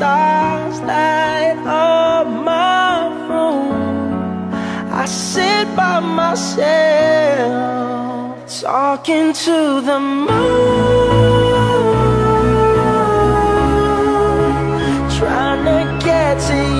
Stars light up my room, I sit by myself talking to the moon, trying to get to you.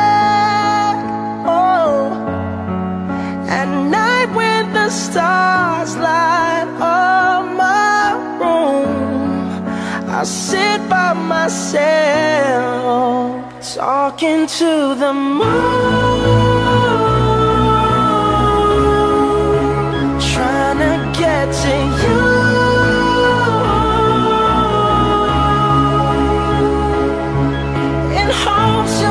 I sit by myself Talking to the moon Trying to get to you. In hopes